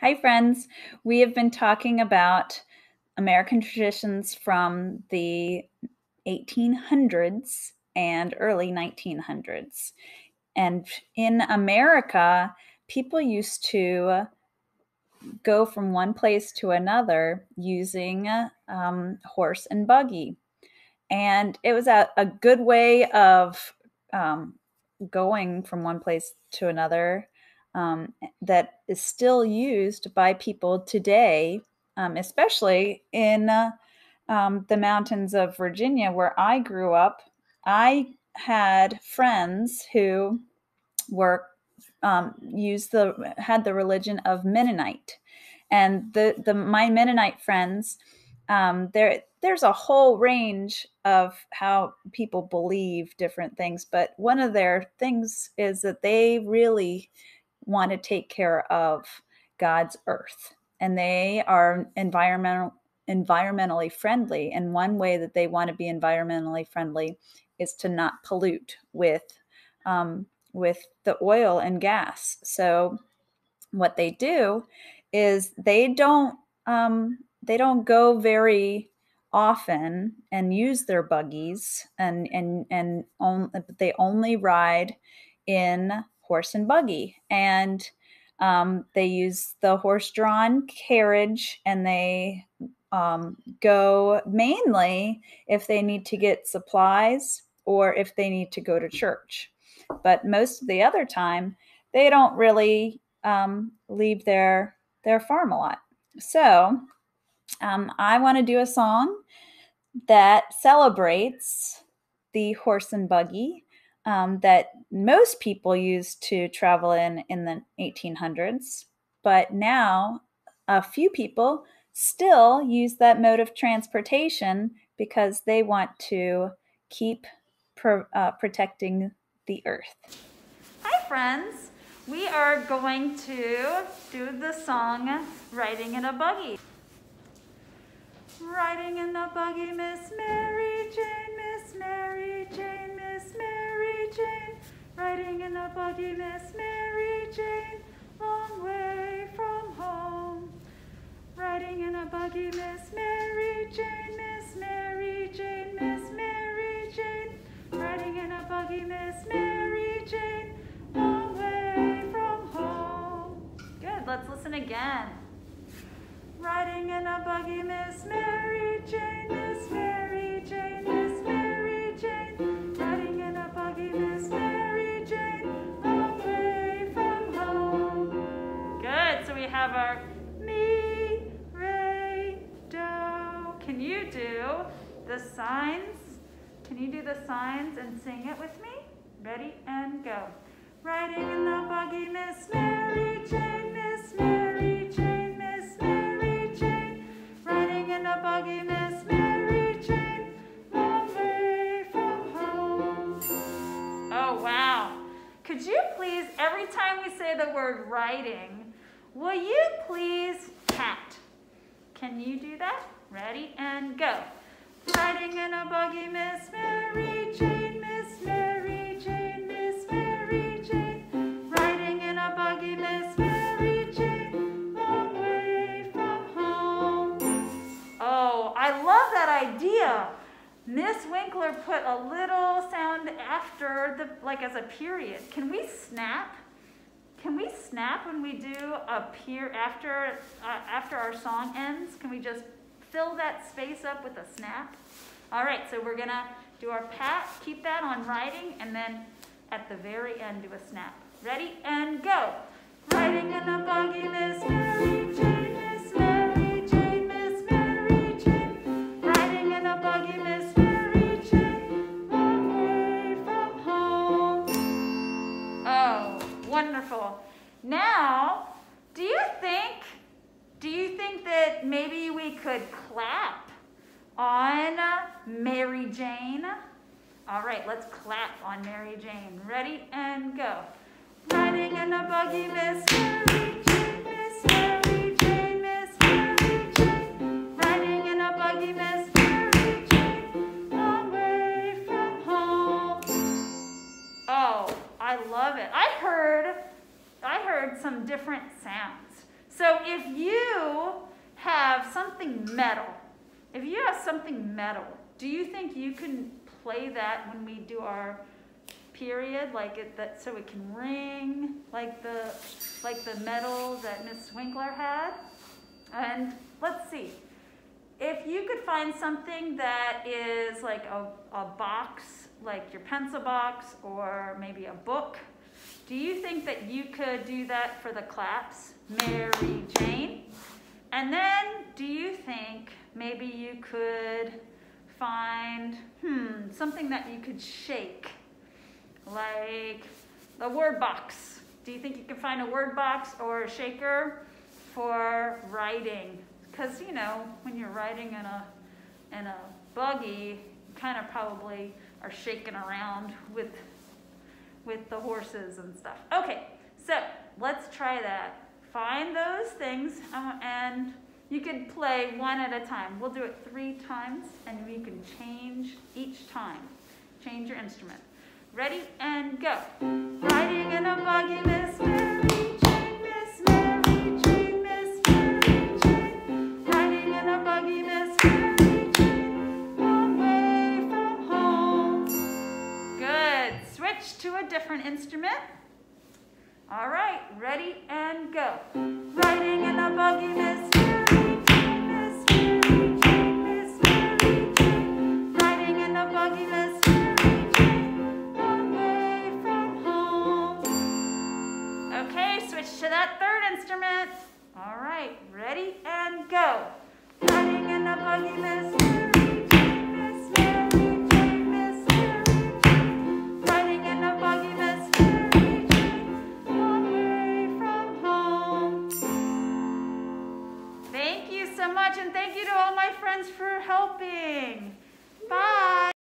Hi, friends. We have been talking about American traditions from the 1800s and early 1900s. And in America, people used to go from one place to another using um, horse and buggy. And it was a, a good way of um, going from one place to another um, that is still used by people today, um, especially in uh, um, the mountains of Virginia, where I grew up. I had friends who were um, used the had the religion of Mennonite, and the the my Mennonite friends. Um, there, there's a whole range of how people believe different things, but one of their things is that they really want to take care of God's earth. And they are environmental environmentally friendly. And one way that they want to be environmentally friendly is to not pollute with um, with the oil and gas. So what they do is they don't um, they don't go very often and use their buggies and and and on, they only ride in horse and buggy. And um, they use the horse drawn carriage and they um, go mainly if they need to get supplies or if they need to go to church. But most of the other time, they don't really um, leave their their farm a lot. So um, I want to do a song that celebrates the horse and buggy um, that most people used to travel in in the 1800s, but now a few people still use that mode of transportation because they want to keep pro, uh, protecting the earth. Hi, friends. We are going to do the song Riding in a Buggy. Riding in a buggy, Miss Mary Jane, Riding in a buggy, Miss Mary Jane, long way from home. Riding in a buggy, Miss Mary Jane, Miss Mary Jane, Miss Mary Jane. Riding in a buggy, Miss Mary Jane, long way from home. Good, let's listen again. Riding in a buggy, Miss Mary Jane, Miss Mary Jane, Miss Mary Jane. We mi, re, do. Can you do the signs? Can you do the signs and sing it with me? Ready and go. Riding in the buggy, Miss Mary Jane, Miss Mary Jane, Miss Mary Jane. Riding in a buggy, Miss Mary Jane, long way from home. Oh, wow. Could you please, every time we say the word riding, will you please cat? Can you do that? Ready and go. Riding in a buggy, Miss Mary Jane, Miss Mary Jane, Miss Mary Jane. Riding in a buggy, Miss Mary Jane, long way from home. Oh, I love that idea. Miss Winkler put a little sound after the, like as a period. Can we snap? Can we snap when we do a peer after uh, after our song ends? Can we just fill that space up with a snap? All right, so we're gonna do our pat, keep that on riding, and then at the very end do a snap. Ready and go. Riding wonderful. Now, do you think, do you think that maybe we could clap on Mary Jane? All right, let's clap on Mary Jane. Ready and go. Riding in a buggy, Miss Mary Jane, Miss Mary Jane, Miss Mary Jane. Riding in a buggy, Miss Mary Jane, long way from home. Oh, I love it. I heard, Some different sounds. So if you have something metal, if you have something metal, do you think you can play that when we do our period, like it that so it can ring like the like the metal that Miss Winkler had? And let's see. If you could find something that is like a, a box, like your pencil box or maybe a book, do you think that you could do that for the claps? Mary Jane. And then do you think maybe you could find, hmm, something that you could shake? Like the word box. Do you think you can find a word box or a shaker for riding? Because, you know, when you're riding in a, in a buggy, you kind of probably are shaking around with, with the horses and stuff. Okay, so let's try that. Find those things uh, and you can play one at a time. We'll do it three times and you can change each time. Change your instrument. Ready and go. Riding in a buggy, Miss instrument. All right, ready and go. Riding in a buggy, Miss Miss Miss. Riding in a buggy, Miss long from home. Okay, switch to that third instrument. All right, ready and go. Riding in a buggy, Miss